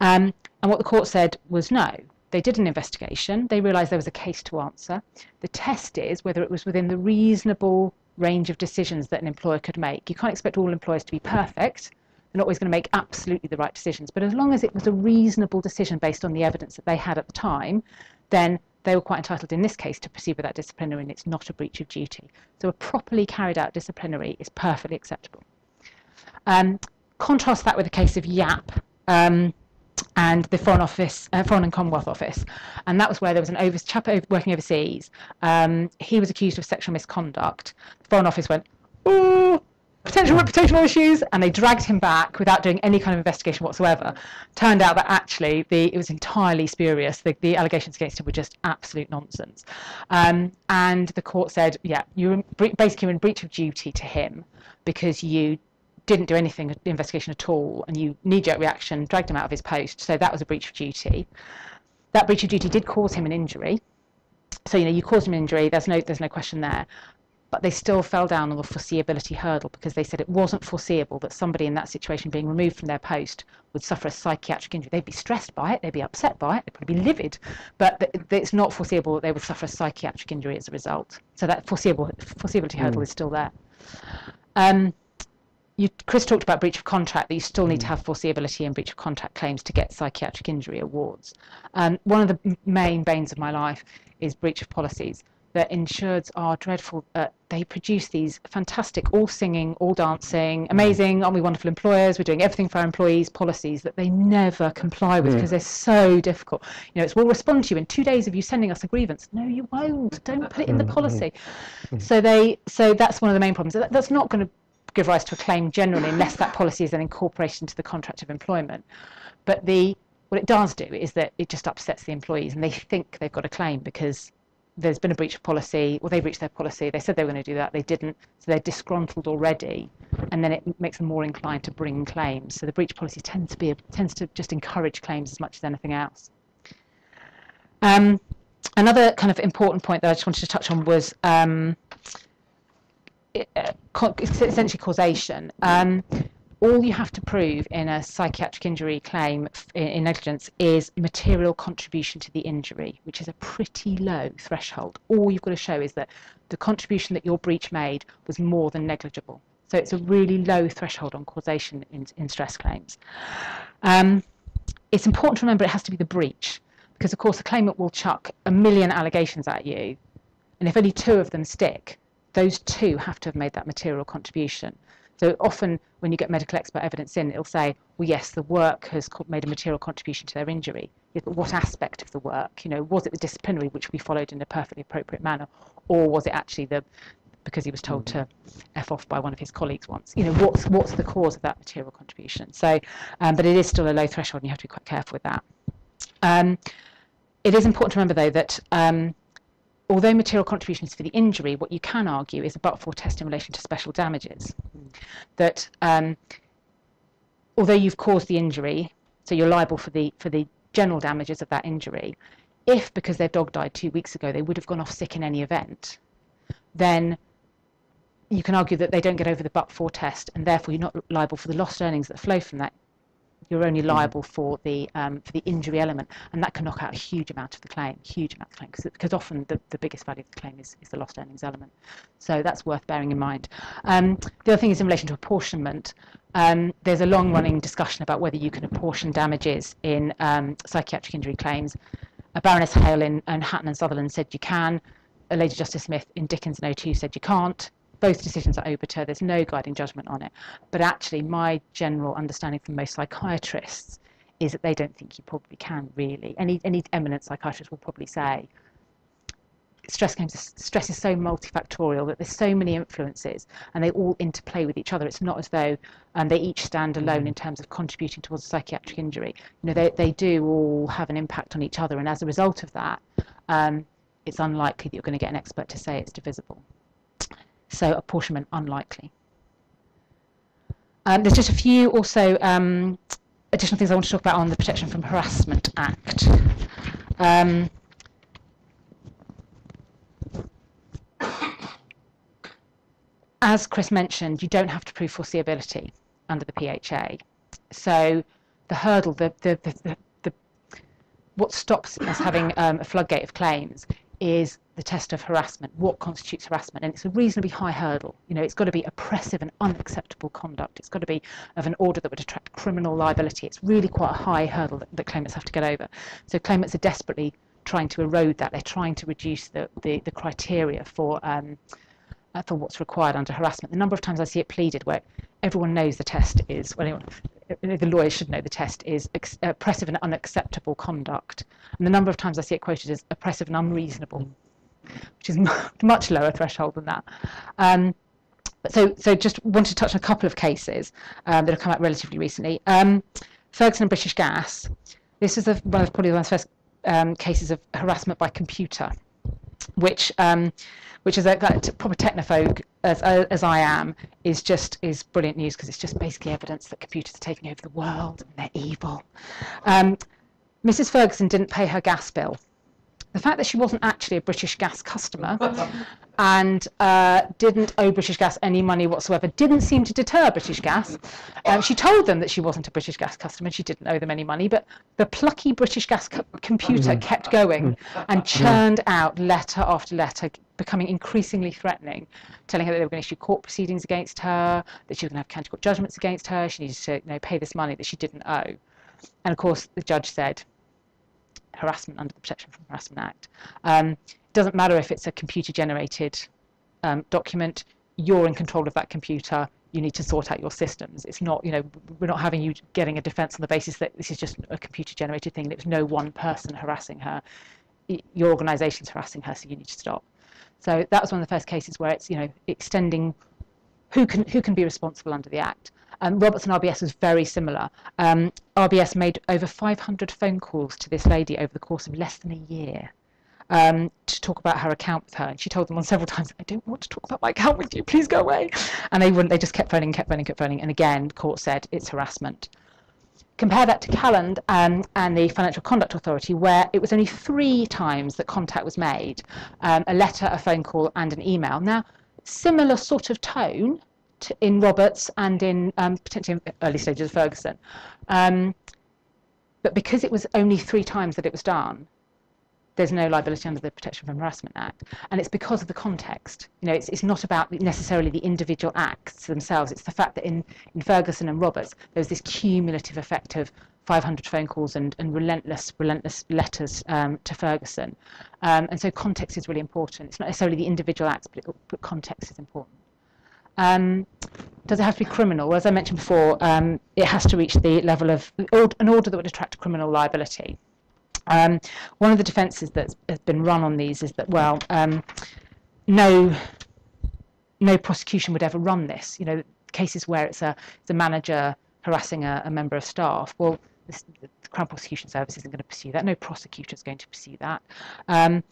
S2: Um, and what the court said was no. They did an investigation. They realised there was a case to answer. The test is whether it was within the reasonable range of decisions that an employer could make. You can't expect all employers to be perfect. They're not always going to make absolutely the right decisions. But as long as it was a reasonable decision based on the evidence that they had at the time, then they were quite entitled in this case to proceed with that disciplinary and it's not a breach of duty. So a properly carried out disciplinary is perfectly acceptable. Um, contrast that with the case of Yapp. Um, and the Foreign Office, uh, Foreign and Commonwealth Office, and that was where there was an over, chap working overseas. Um, he was accused of sexual misconduct. The Foreign Office went, "Oh, potential reputational issues," and they dragged him back without doing any kind of investigation whatsoever. Turned out that actually the, it was entirely spurious. The, the allegations against him were just absolute nonsense. Um, and the court said, "Yeah, you basically in breach of duty to him because you didn't do anything investigation at all and you knee-jerk reaction dragged him out of his post so that was a breach of duty that breach of duty did cause him an injury so you know you caused him an injury there's no there's no question there but they still fell down on the foreseeability hurdle because they said it wasn't foreseeable that somebody in that situation being removed from their post would suffer a psychiatric injury. They'd be stressed by it, they'd be upset by it, they'd probably be livid, but it's not foreseeable that they would suffer a psychiatric injury as a result. So that foreseeable foreseeability hurdle mm. is still there. Um, you, Chris talked about breach of contract, that you still need to mm. have foreseeability and breach of contract claims to get psychiatric injury awards. Um, one of the main banes of my life is breach of policies. That insureds are dreadful. Uh, they produce these fantastic, all singing, all dancing, mm. amazing, aren't we wonderful employers? We're doing everything for our employees policies that they never comply with because mm. they're so difficult. You know, it's we'll respond to you in two days of you sending us a grievance. No, you won't. Don't put it in the policy. So they, so that's one of the main problems. That, that's not going to give rise to a claim generally unless that policy is then incorporated into the contract of employment. But the what it does do is that it just upsets the employees and they think they've got a claim because there's been a breach of policy or they breached their policy they said they were going to do that they didn't so they're disgruntled already and then it makes them more inclined to bring claims so the breach policy tends to be tends to just encourage claims as much as anything else um, another kind of important point that I just wanted to touch on was um, it's essentially causation. Um, all you have to prove in a psychiatric injury claim in negligence is material contribution to the injury, which is a pretty low threshold. All you've got to show is that the contribution that your breach made was more than negligible. So it's a really low threshold on causation in, in stress claims. Um, it's important to remember it has to be the breach, because of course a claimant will chuck a million allegations at you, and if only two of them stick, those two have to have made that material contribution. So often when you get medical expert evidence in, it'll say, well, yes, the work has made a material contribution to their injury. but what aspect of the work? You know, was it the disciplinary, which we followed in a perfectly appropriate manner, or was it actually the because he was told to f off by one of his colleagues once? You know, what's what's the cause of that material contribution? So, um, but it is still a low threshold, and you have to be quite careful with that. Um, it is important to remember, though, that um, although material contributions for the injury, what you can argue is a but-for test in relation to special damages. That um, although you've caused the injury, so you're liable for the for the general damages of that injury, if because their dog died two weeks ago they would have gone off sick in any event, then you can argue that they don't get over the but-for test, and therefore you're not liable for the lost earnings that flow from that you're only mm. liable for the um, for the injury element, and that can knock out a huge amount of the claim, huge amount of the claim, because often the, the biggest value of the claim is, is the lost earnings element. So that's worth bearing in mind. Um, the other thing is in relation to apportionment. Um, there's a long-running discussion about whether you can apportion damages in um, psychiatric injury claims. Uh, Baroness Hale in, and Hatton and Sutherland said you can. Lady Justice Smith in Dickens and O2 said you can't both decisions are obiter. There's no guiding judgment on it. But actually, my general understanding from most psychiatrists is that they don't think you probably can really. Any any eminent psychiatrist will probably say stress games stress is so multifactorial that there's so many influences and they all interplay with each other. It's not as though um, they each stand alone in terms of contributing towards a psychiatric injury. You know, they, they do all have an impact on each other, and as a result of that, um, it's unlikely that you're going to get an expert to say it's divisible. So apportionment unlikely. Um, there's just a few also um, additional things I want to talk about on the Protection from Harassment Act. Um, as Chris mentioned, you don't have to prove foreseeability under the PHA. So the hurdle, the, the, the, the, what stops us having um, a floodgate of claims is the test of harassment. What constitutes harassment? And it's a reasonably high hurdle. You know, it's got to be oppressive and unacceptable conduct. It's got to be of an order that would attract criminal liability. It's really quite a high hurdle that, that claimants have to get over. So claimants are desperately trying to erode that. They're trying to reduce the, the, the criteria for um, uh, for what's required under harassment. The number of times I see it pleaded where everyone knows the test is, well, anyone, the lawyers should know the test is oppressive and unacceptable conduct. And the number of times I see it quoted as oppressive and unreasonable, which is much lower threshold than that. Um, but so, so just wanted to touch on a couple of cases um, that have come out relatively recently. Um, Ferguson and British Gas. This is one of probably one of the first um, cases of harassment by computer, which um, which is a, a proper technophobe as, as I am, is just is brilliant news because it's just basically evidence that computers are taking over the world and they're evil. Um, Mrs. Ferguson didn't pay her gas bill. The fact that she wasn't actually a British Gas customer and uh, didn't owe British Gas any money whatsoever didn't seem to deter British Gas. Um, she told them that she wasn't a British Gas customer and she didn't owe them any money, but the plucky British Gas co- computer kept going and churned out letter after letter, becoming increasingly threatening, telling her that they were going to issue court proceedings against her, that she was going to have county court judgments against her, she needed to you know, pay this money that she didn't owe. And of course, the judge said, harassment under the Protection from Harassment Act. Um, it doesn't matter if it's a computer generated um, document, you're in control of that computer, you need to sort out your systems. It's not, you know, we're not having you getting a defence on the basis that this is just a computer generated thing was no one person harassing her. Your organisation's harassing her, so you need to stop. So that was one of the first cases where it's, you know, extending who can who can be responsible under the Act. Um, Roberts and RBS was very similar. Um, RBS made over 500 phone calls to this lady over the course of less than a year um, to talk about her account with her. And she told them on several times, I don't want to talk about my account with you, please go away. And they wouldn't, they just kept phoning, kept phoning, kept phoning. And again, court said it's harassment. Compare that to Calland um, and the Financial Conduct Authority, where it was only three times that contact was made um, a letter, a phone call, and an email. Now, similar sort of tone to, in Roberts and in um, potentially early stages of Ferguson. Um, but because it was only three times that it was done, there's no liability under the Protection from Harassment Act. And it's because of the context. You know, it's, it's not about necessarily the individual acts themselves. It's the fact that in, in Ferguson and Roberts, there was this cumulative effect of 500 phone calls and, and relentless, relentless letters um, to Ferguson. Um, and so context is really important. It's not necessarily the individual acts, but, it, but context is important. Um, does it have to be criminal? Well, as I mentioned before, um, it has to reach the level of an order that would attract criminal liability. Um, one of the defences that has been run on these is that, well, um, no, no prosecution would ever run this. You know, cases where it's a, it's a manager harassing a, a member of staff. Well, this, the Crown Prosecution Service isn't going to pursue that. No prosecutor is going to pursue that. Um,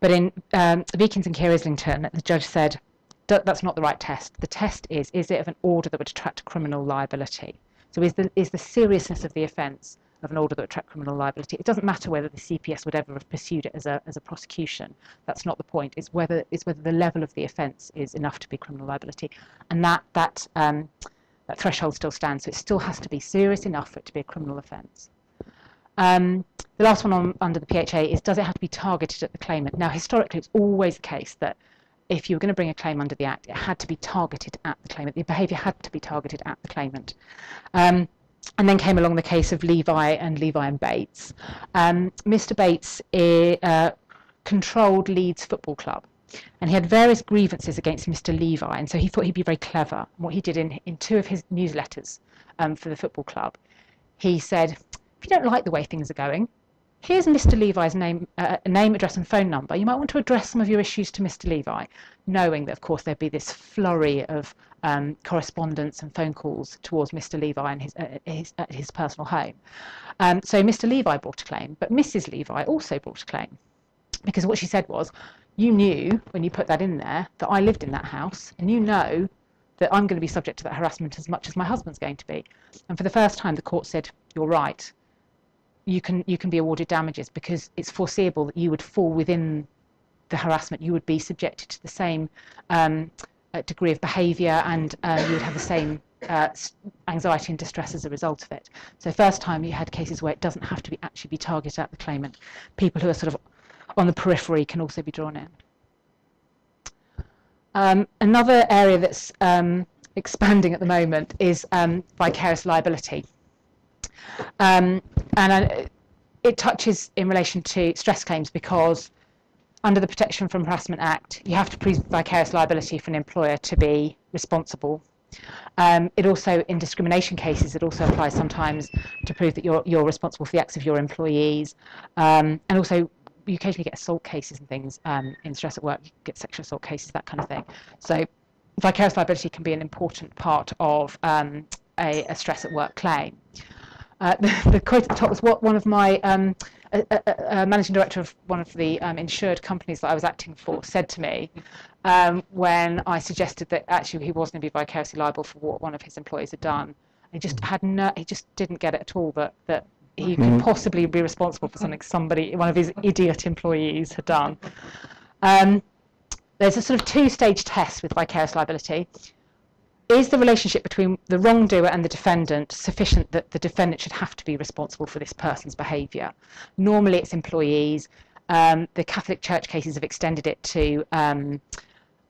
S2: but in um, Veakins and Kier Islington, the judge said that's not the right test. The test is, is it of an order that would attract criminal liability? So is the, is the seriousness of the offence of an order that would attract criminal liability? It doesn't matter whether the CPS would ever have pursued it as a, as a prosecution. That's not the point. It's whether, it's whether the level of the offence is enough to be criminal liability. And that, that, um, that threshold still stands. So it still has to be serious enough for it to be a criminal offence. Um, the last one on, under the PHA is does it have to be targeted at the claimant? Now, historically, it's always the case that if you were going to bring a claim under the Act, it had to be targeted at the claimant. The behaviour had to be targeted at the claimant. Um, and then came along the case of Levi and Levi and Bates. Um, Mr. Bates uh, controlled Leeds Football Club. And he had various grievances against Mr. Levi, and so he thought he'd be very clever. What he did in, in two of his newsletters um, for the football club, he said, if you don't like the way things are going, here's Mr. Levi's name, uh, name, address, and phone number. You might want to address some of your issues to Mr. Levi, knowing that, of course, there'd be this flurry of um, correspondence and phone calls towards Mr. Levi and his, uh, his, uh, his personal home. Um, so Mr. Levi brought a claim, but Mrs. Levi also brought a claim. Because what she said was, you knew when you put that in there that I lived in that house, and you know that I'm going to be subject to that harassment as much as my husband's going to be. And for the first time, the court said, "You're right. You can you can be awarded damages because it's foreseeable that you would fall within the harassment. You would be subjected to the same um, uh, degree of behaviour, and uh, you would have the same." Uh, anxiety and distress as a result of it. So first time you had cases where it doesn't have to be actually be targeted at the claimant. People who are sort of on the periphery can also be drawn in. Um, another area that's um, expanding at the moment is um, vicarious liability. Um, and uh, it touches in relation to stress claims because under the Protection from Harassment Act, you have to prove vicarious liability for an employer to be responsible. Um, it also, in discrimination cases, it also applies sometimes to prove that you're, you're responsible for the acts of your employees. Um, and also, you occasionally get assault cases and things um, in stress at work, you get sexual assault cases, that kind of thing. So vicarious liability can be an important part of um, a, a, stress at work claim. Uh, the, the, quote at the top was what one of my um, a, a, managing director of one of the um, insured companies that I was acting for said to me um, when I suggested that actually he was going to be vicariously liable for what one of his employees had done. He just had no, he just didn't get it at all that that he could mm-hmm. possibly be responsible for something somebody, one of his idiot employees, had done. Um, there's a sort of two-stage test with vicarious liability. Is the relationship between the wrongdoer and the defendant sufficient that the defendant should have to be responsible for this person's behaviour? Normally, it's employees. Um, the Catholic Church cases have extended it to um,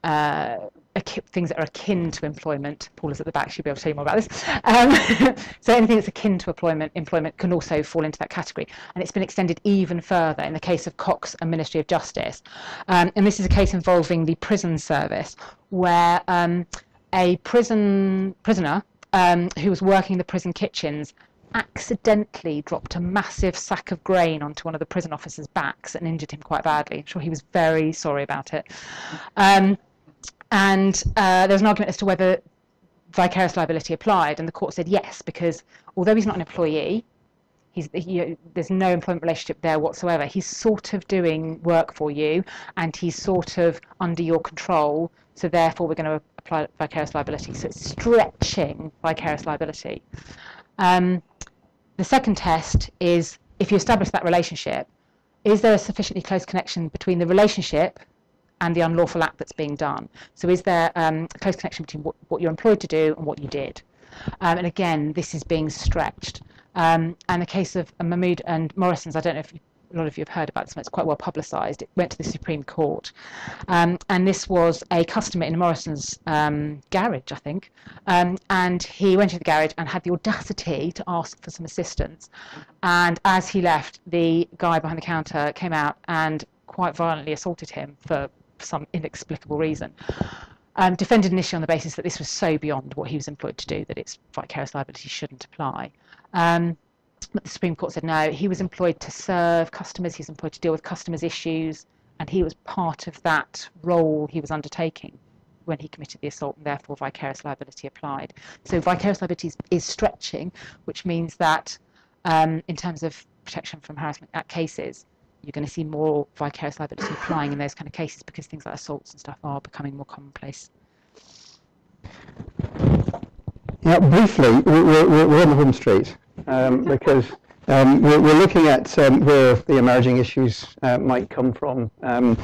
S2: uh, things that are akin to employment. Paul is at the back; she'll be able to tell you more about this. Um, so anything that's akin to employment, employment can also fall into that category, and it's been extended even further in the case of Cox and Ministry of Justice. Um, and this is a case involving the prison service, where um, a prison prisoner um, who was working in the prison kitchens accidentally dropped a massive sack of grain onto one of the prison officers' backs and injured him quite badly. I'm sure he was very sorry about it. Um, and uh, there was an argument as to whether vicarious liability applied, and the court said yes, because although he's not an employee, he's, he, there's no employment relationship there whatsoever. He's sort of doing work for you, and he's sort of under your control. So therefore, we're going to vicarious liability. So it's stretching vicarious liability. Um, the second test is if you establish that relationship, is there a sufficiently close connection between the relationship and the unlawful act that's being done. So is there um, a close connection between what, what, you're employed to do and what you did? Um, and again, this is being stretched. Um, and the case of uh, Mohamud and Morrison's, I don't know if a lot of you have heard about this, it's quite well publicised. It went to the Supreme Court. Um, and this was a customer in Morrison's um, garage, I think. Um, and he went to the garage and had the audacity to ask for some assistance. And as he left, the guy behind the counter came out and quite violently assaulted him for some inexplicable reason. Um, defended initially on the basis that this was so beyond what he was employed to do that its vicarious liability shouldn't apply. Um, the Supreme Court said no, he was employed to serve customers, he was employed to deal with customers' issues, and he was part of that role he was undertaking when he committed the assault, and therefore vicarious liability applied. So vicarious liability is, is stretching, which means that um, in terms of protection from harassment act cases, you're going to see more vicarious liability applying in those kind of cases because things like assaults and stuff are becoming more commonplace.
S1: Yeah, briefly, we're, we're, we're on the home straight um, because um, we're, we're, looking at um, where the emerging issues uh, might come from um,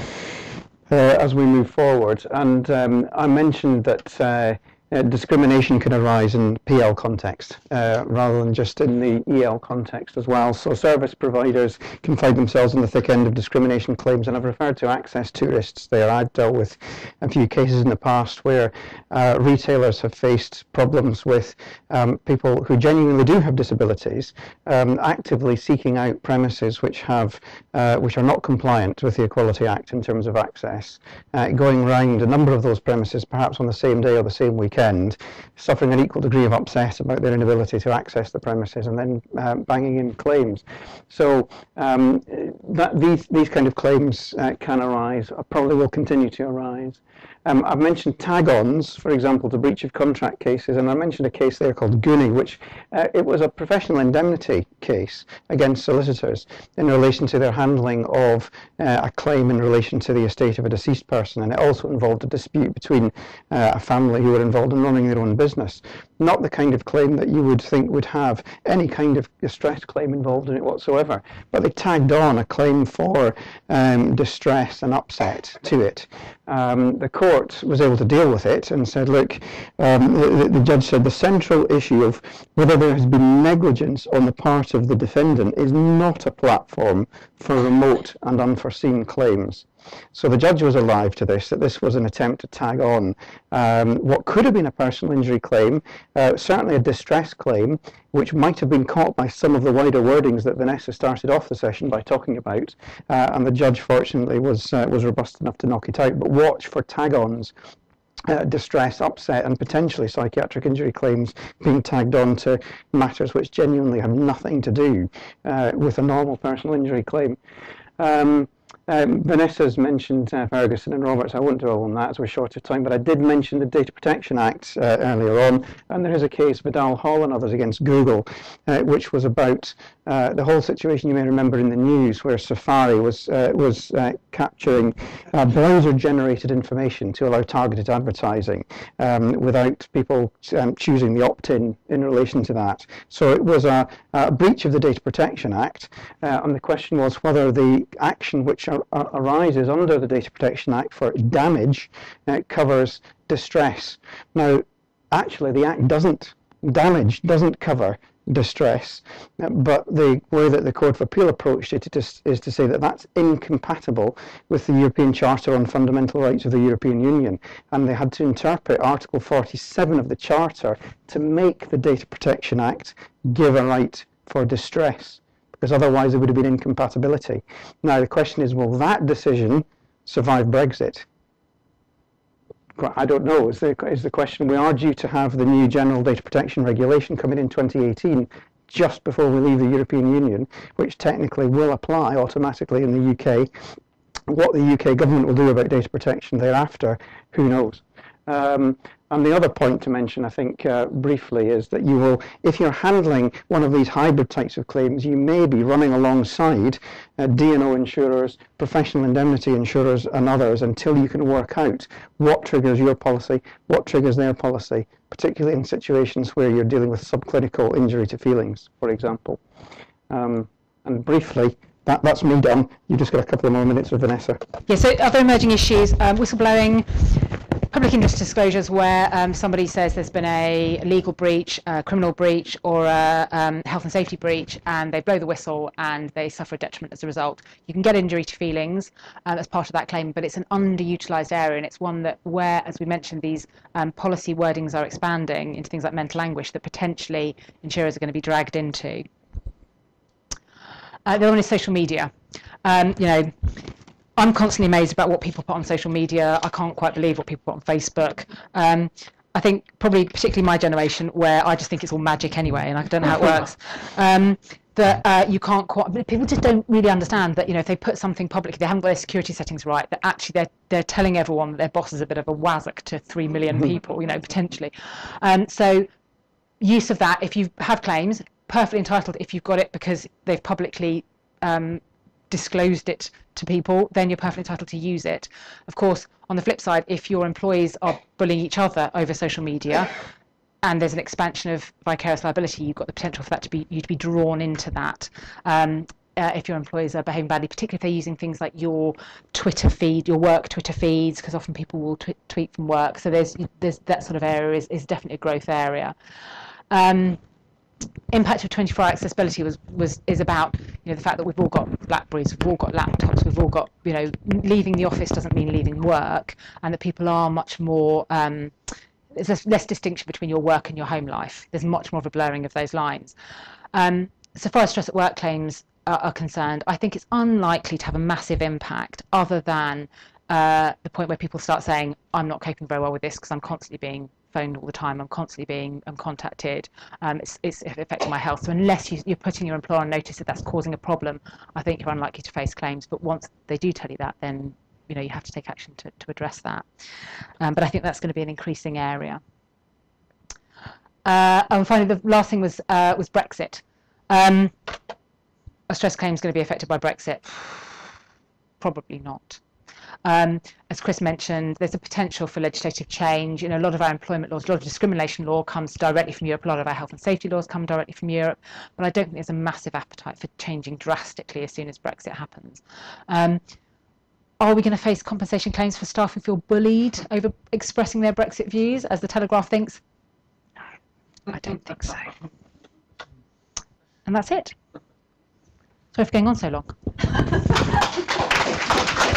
S1: uh, as we move forward. And um, I mentioned that uh, discrimination can arise in PL context uh, rather than just in the EL context as well. So service providers can find themselves on the thick end of discrimination claims, and I've referred to access tourists there. I've dealt with a few cases in the past where uh, retailers have faced problems with um, people who genuinely do have disabilities um, actively seeking out premises which have uh, which are not compliant with the Equality Act in terms of access, uh, going around a number of those premises perhaps on the same day or the same week weekend, suffering an equal degree of upset about their inability to access the premises and then uh, banging in claims. So um, that, these, these kind of claims uh, can arise, or probably will continue to arise. Um, I've mentioned tag-ons, for example, to breach of contract cases, and I mentioned a case there called Goonie, which uh, it was a professional indemnity case against solicitors in relation to their handling of uh, a claim in relation to the estate of a deceased person, and it also involved a dispute between uh, a family who were involved in running their own business. Not the kind of claim that you would think would have any kind of distress claim involved in it whatsoever, but they tagged on a claim for um, distress and upset to it. Um, the court was able to deal with it and said, look, um, the, the, judge said the central issue of whether there has been negligence on the part of the defendant is not a platform for remote and unforeseen claims. So the judge was alive to this, that this was an attempt to tag on um, what could have been a personal injury claim, uh, certainly a distress claim, which might have been caught by some of the wider wordings that Vanessa started off the session by talking about, uh, and the judge fortunately was, uh, was robust enough to knock it out. But watch for tag-ons uh, distress, upset, and potentially psychiatric injury claims being tagged on to matters which genuinely have nothing to do uh, with a normal personal injury claim. Um, um, Vanessa's mentioned uh, Ferguson and Roberts. I won't dwell on that as we're short of time, but I did mention the Data Protection Act uh, earlier on, and there is a case, Vidal Hall and others against Google, uh, which was about uh, the whole situation you may remember in the news where Safari was, uh, was uh, capturing browser-generated information to allow targeted advertising um, without people um, choosing the opt-in in relation to that. So it was a, a breach of the Data Protection Act, and the question was whether the action which arises under the Data Protection Act for damage uh, covers distress. Now, actually, the Act doesn't, damage doesn't cover distress, but the way that the Court of Appeal approached it is, is to say that that's incompatible with the European Charter on Fundamental Rights of the European Union, and they had to interpret Article 47 of the Charter to make the Data Protection Act give a right for distress because otherwise there would have been incompatibility. Now the question is, will that decision survive Brexit? I don't know, is the, is the question. We are due to have the new General Data Protection Regulation coming in 2018, just before we leave the European Union, which technically will apply automatically in the UK. What the UK government will do about data protection thereafter, who knows? Um, and the other point to mention, I think, uh, briefly, is that you will, if you're handling one of these hybrid types of claims, you may be running alongside uh, D&O insurers, professional indemnity insurers, and others until you can work out what triggers your policy, what triggers their policy, particularly in situations where you're dealing with subclinical injury to feelings, for example. Um, and briefly, that, that's me done. You've just got a couple of more minutes with Vanessa.
S2: Yeah, so other emerging issues, um, whistleblowing, public interest disclosures where um, somebody says there's been a legal breach, a criminal breach, or a um, health and safety breach, and they blow the whistle and they suffer a detriment as a result. You can get injury to feelings uh, as part of that claim, but it's an underutilised area, and it's one that where, as we mentioned, these um, policy wordings are expanding into things like mental anguish that potentially insurers are going to be dragged into. Uh, the one is social media. Um, you know, I'm constantly amazed about what people put on social media. I can't quite believe what people put on Facebook. Um, I think probably particularly my generation where I just think it's all magic anyway, and I don't know how it works. Um, that uh, you can't quite. People just don't really understand that you know if they put something publicly, they haven't got their security settings right. That actually they're they're telling everyone that their boss is a bit of a wazzock to three million people, you know, potentially. Um, so use of that if you have claims, perfectly entitled if you've got it because they've publicly um, disclosed it to people, then you're perfectly entitled to use it. Of course, on the flip side, if your employees are bullying each other over social media, and there's an expansion of vicarious liability, you've got the potential for that to be you to be drawn into that. Um, uh, if your employees are behaving badly, particularly if they're using things like your Twitter feed, your work Twitter feeds, because often people will tw- tweet from work. So there's there's that sort of area is, is definitely a growth area. Um, impact of 24-hour accessibility was was is about you know the fact that we've all got blackberries we've all got laptops we've all got you know leaving the office doesn't mean leaving work and that people are much more um, there's less distinction between your work and your home life. There's much more of a blurring of those lines. Um, so far as stress at work claims are, are concerned i think it's unlikely to have a massive impact other than uh, the point where people start saying i'm not coping very well with this because i'm constantly being phoned all the time. I'm constantly being um, contacted. Um, it's, it's, affecting my health. So unless you, are putting your employer on notice that that's causing a problem, I think you're unlikely to face claims. But once they do tell you that, then you know you have to take action to, to address that. Um, but I think that's going to be an increasing area. Uh, and finally, the last thing was uh, was Brexit. Um, are stress is going to be affected by Brexit? Probably not. Um, as Chris mentioned, there's a potential for legislative change. You know, a lot of our employment laws, a lot of discrimination law comes directly from Europe. A lot of our health and safety laws come directly from Europe. But I don't think there's a massive appetite for changing drastically as soon as Brexit happens. Um, are we going to face compensation claims for staff who feel bullied over expressing their Brexit views, as the Telegraph thinks? No, I don't think so. And that's it. Sorry for going on so long.